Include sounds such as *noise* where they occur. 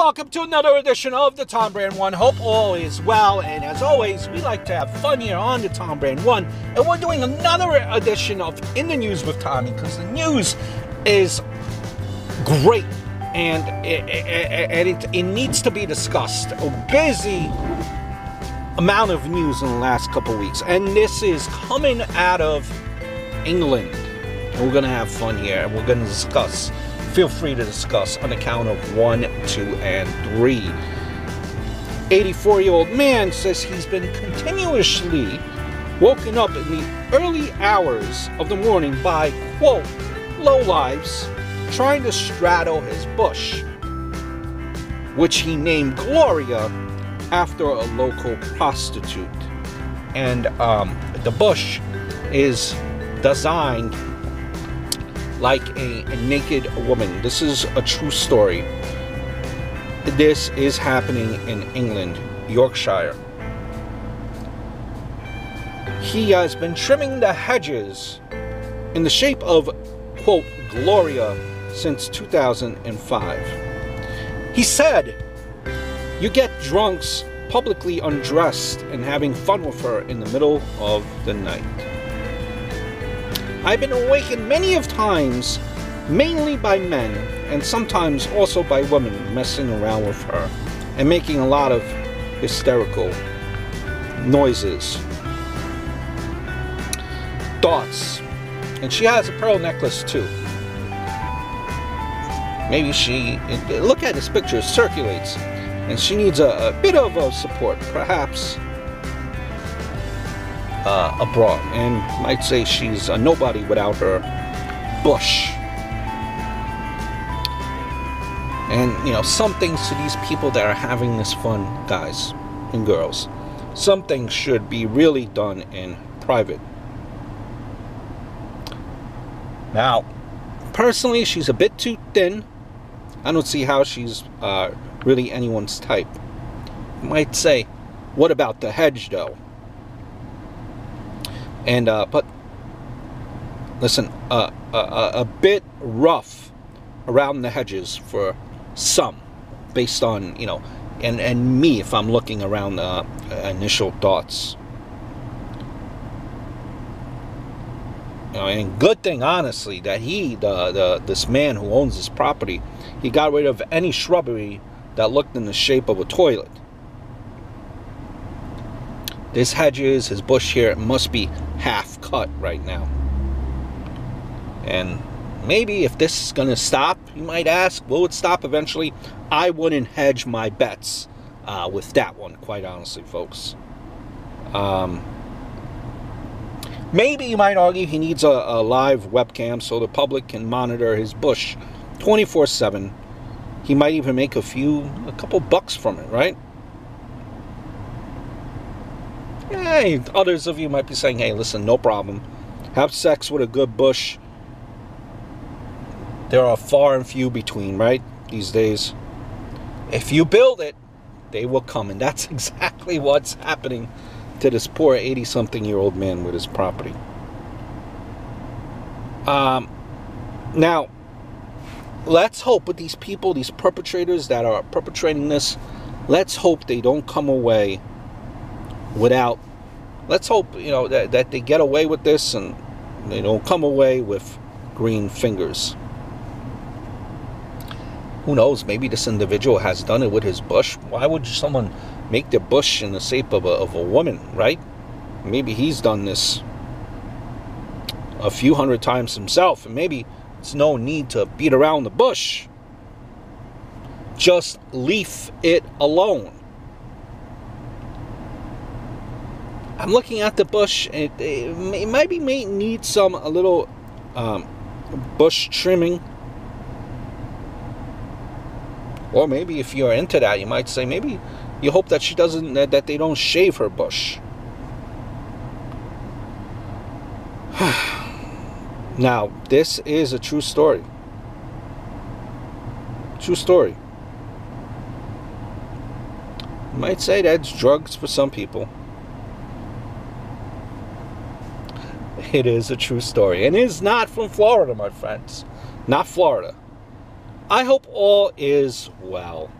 Welcome to another edition of the Tom Brand One. Hope all is well, and as always, we like to have fun here on the Tom Brand One, and we're doing another edition of In the News with Tommy because the news is great and it, it, and it, it needs to be discussed. A busy amount of news in the last couple weeks, and this is coming out of England. And we're gonna have fun here, and we're gonna discuss feel free to discuss on the count of one, two, and three. 84 year old man says he's been continuously woken up in the early hours of the morning by, quote, low lives trying to straddle his bush, which he named Gloria after a local prostitute. And um, the bush is designed like a, naked woman. This is a true story. This is happening in England, Yorkshire. He has been trimming the hedges in the shape of, quote, Gloria since 2005. He said, You get drunks publicly undressed and having fun with her in the middle of the night. I've been awakened many of times, mainly by men, and sometimes also by women messing around with her and making a lot of hysterical noises. Thoughts. And she has a pearl necklace too. Maybe she, look at this picture, it circulates, and she needs a, a bit of a support, perhaps uh, a bra and might say she's a nobody without her bush. And you know, some things to these people that are having this fun, guys and girls, some things should be really done in private. Now, personally, she's a bit too thin. I don't see how she's uh, really anyone's type. might say, what about the hedge though? And uh, but listen, uh, uh, a bit rough around the hedges for some, based on you know, and and me if I'm looking around the initial thoughts. You know, and good thing, honestly, that he, the, the this man who owns this property, he got rid of any shrubbery that looked in the shape of a toilet. This hedges, his bush here, must be half cut right now. And maybe if this is going to stop, you might ask, will it stop eventually? I wouldn't hedge my bets uh, with that one, quite honestly, folks. Um, maybe you might argue he needs a, a live webcam so the public can monitor his bush 24 7. He might even make a few, a couple bucks from it, right? Hey, others of you might be saying, hey, listen, no problem. Have sex with a good bush. There are far and few between, right? These days. If you build it, they will come. And that's *laughs* exactly what's happening to this poor 80 something year old man with his property. Um, now, let's hope with these people, these perpetrators that are perpetrating this, let's hope they don't come away without let's hope you know that, that they get away with this and they don't come away with green fingers. Who knows? Maybe this individual has done it with his bush. Why would someone make their bush in the shape of a, of a woman right? Maybe he's done this a few hundred times himself and maybe it's no need to beat around the bush. Just leave it alone I'm looking at the bush. It, it, it maybe may need some a little um, bush trimming. Or maybe if you're into that, you might say maybe you hope that she doesn't that, that they don't shave her bush. *sighs* now, this is a true story. True story. You might say that's drugs for some people. *laughs* It is a true story. And it is not from Florida, my friends. Not Florida. I hope all is well.